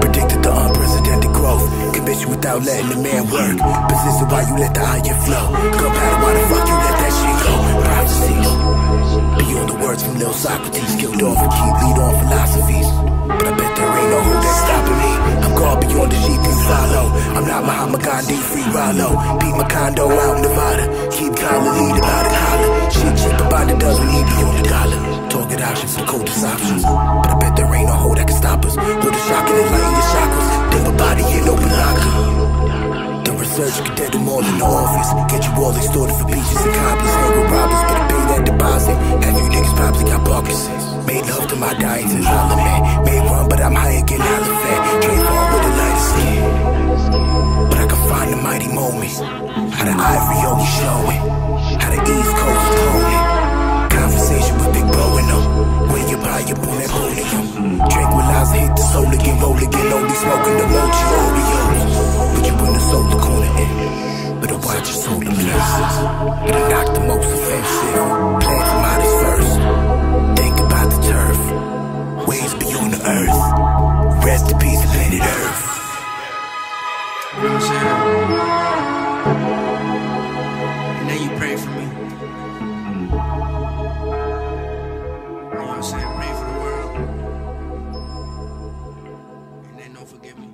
Predicted the unprecedented growth. Commit without letting the man work. Position why you let the iron flow. Gunpowder, why the fuck you let that shit go? Prophecies. Beyond the words from Lil Socrates. Killed off a key lead on philosophies. But I bet there ain't no who that's stopping me. I'm gone beyond the sheep you follow. I'm not Mahatma Gandhi, free Rollo. Beat my condo out in Nevada. research, for dead them all in the office. Get you all extorted for beaches and cobblers, hang with robbers, better pay that deposit. Have you niggas probably got pockets? Made love to my dying and holler, man. Made one, but I'm high again, holler fat. Transform with a lighter skin. But I can find the mighty moments. How the ivory only showing. How the East Coast is calling. Conversation with Big Bro and them. Where you buy your boom that them. Tranquilizer, hit the soul again, roll again, only smoking them. You know what I'm saying? And then you pray for me. You know what I'm saying? Pray for the world. And then don't forgive me.